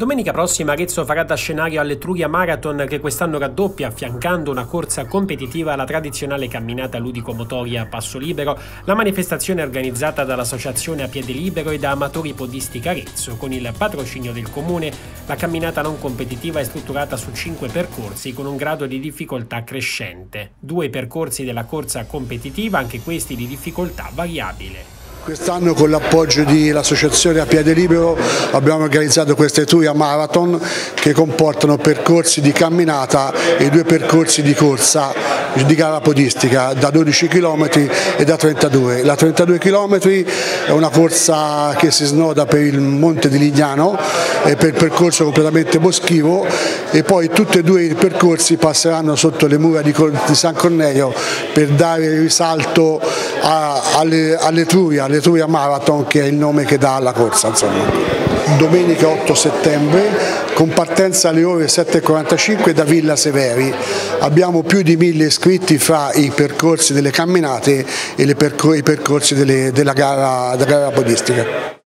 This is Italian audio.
Domenica prossima Arezzo farà da scenario all'Etruria Marathon che quest'anno raddoppia affiancando una corsa competitiva alla tradizionale camminata ludico-motoria a passo libero. La manifestazione è organizzata dall'Associazione a Piede Libero e da Amatori Podistica Arezzo con il patrocinio del comune. La camminata non competitiva è strutturata su cinque percorsi con un grado di difficoltà crescente. Due percorsi della corsa competitiva, anche questi di difficoltà variabile. Quest'anno con l'appoggio dell'Associazione a Piede Libero abbiamo organizzato queste Tuia Marathon che comportano percorsi di camminata e due percorsi di corsa di gara podistica da 12 km e da 32. La 32 km è una corsa che si snoda per il Monte di Lignano e per il percorso completamente boschivo e poi tutti e due i percorsi passeranno sotto le mura di, San Cornelio per dare risalto a, alle, alle Truia, l'Etruria Marathon che è il nome che dà alla corsa. Insomma. Domenica 8 settembre con partenza alle ore 7.45 da Villa Severi. Abbiamo più di mille iscritti fra i percorsi delle camminate e i percorsi delle, della gara, della gara podistica.